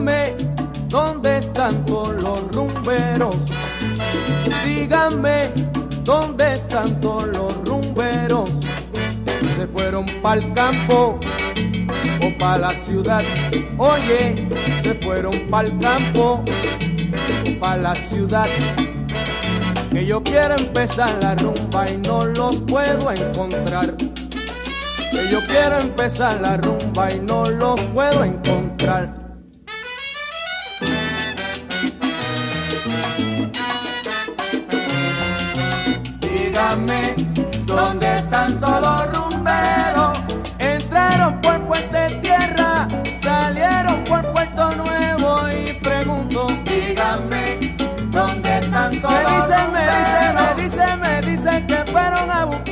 díganme dónde están todos los rumberos. Díganme dónde están todos los rumberos. Se fueron para el campo o para la ciudad. Oye, se fueron para el campo o para la ciudad. Que yo quiero empezar la rumba y no los puedo encontrar. Que yo quiero empezar la rumba y no los puedo encontrar.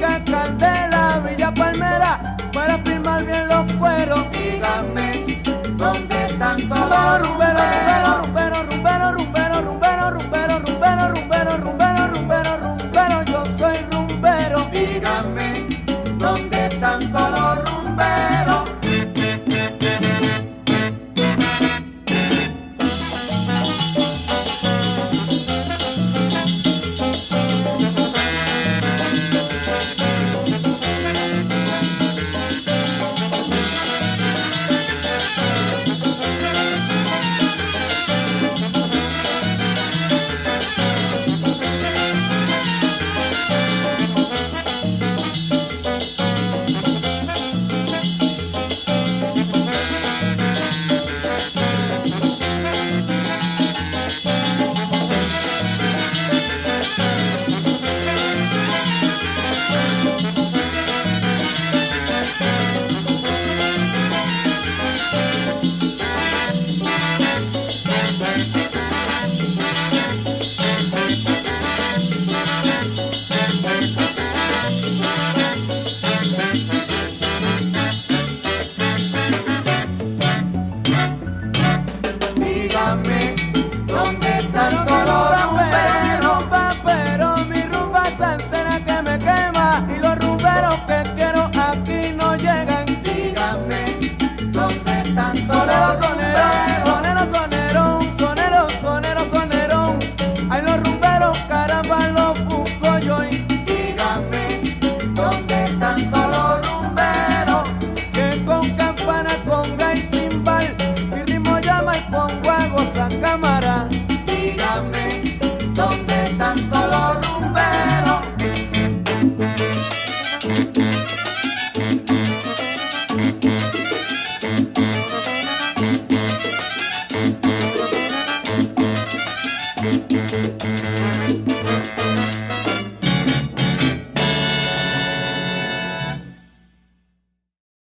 Fueron a buscar Candela, Villa Palmera, para firmar bien los cueros. Dígame, ¿dónde están todos Rumbero, los rumbero, rumberos? rumbero, rumbero, rumbero, rumbero, rumbero, rumbero, rumbero, rumbero, rumbero, rumbero, yo soy rumbero. Dígame, ¿dónde esa cámara.